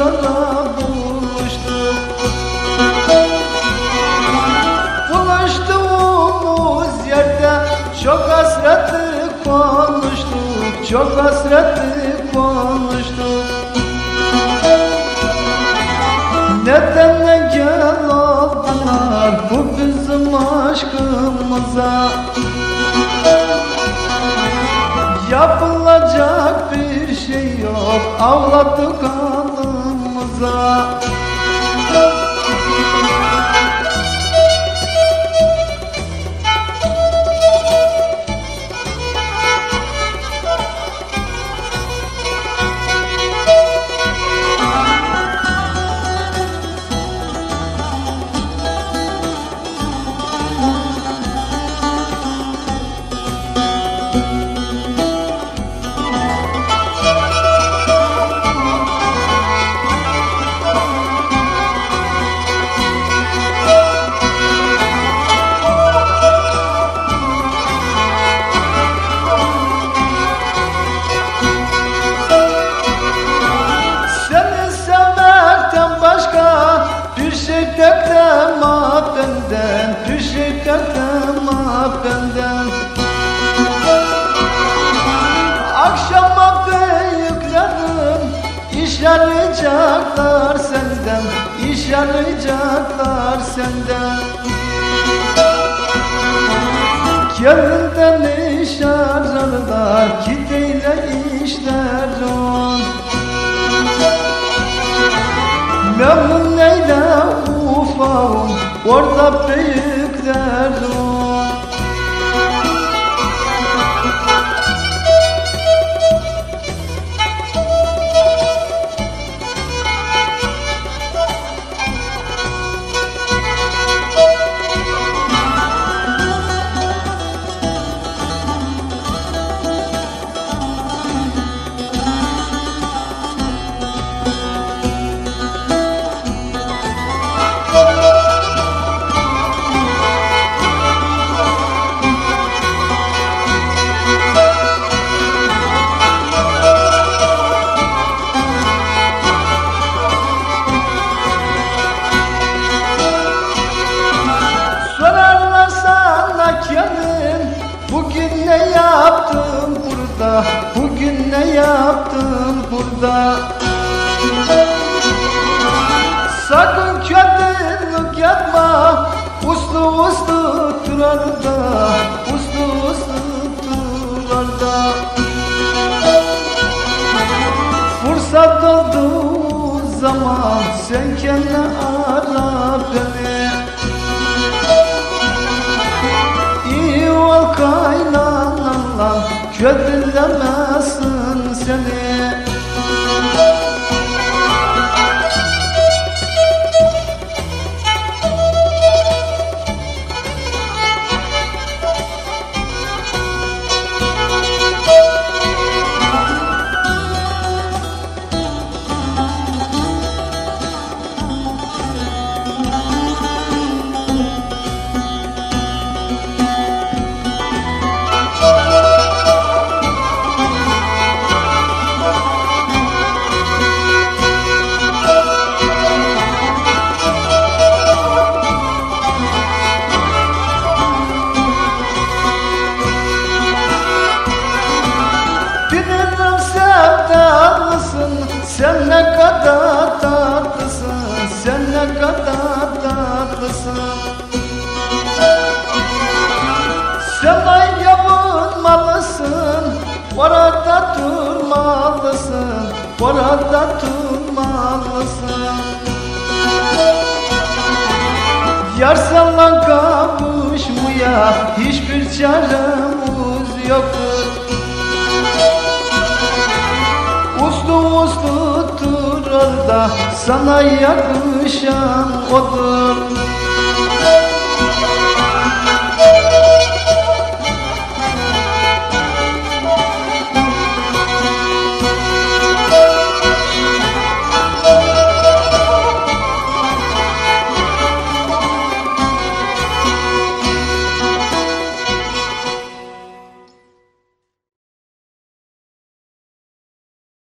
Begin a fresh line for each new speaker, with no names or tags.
sonra buluştuk Buluştuğumuz yerde çok hasretli konuştuk Çok hasretli konuştuk Neden ne gel oldular bu bizim aşkımıza? Yapılacak bir şey yok Ağladık love. Şey bekleme benden. Akşama büyüklerim iş arayacaklar senden İş arayacaklar senden. Gelinden iş ararlar Gideyle işler on Memnun neyle ufağım Orada büyükler on Sorarlar Bugün ne yaptım burada? Bugün ne yaptım burada? Sakın kötülük yapma. Uslu uslu dur orada Uslu uslu dur orada Fırsat olduğu zaman Sen kendine ara beni kaynananla Kötülemesin seni Orada durmalısın Yar sana kavuşmaya Hiçbir çaremiz yoktur Uslu uslu dur orada Sana yakışan odur